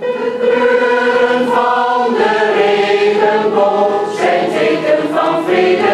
De kleuren van de regenboog zijn teken van vrede.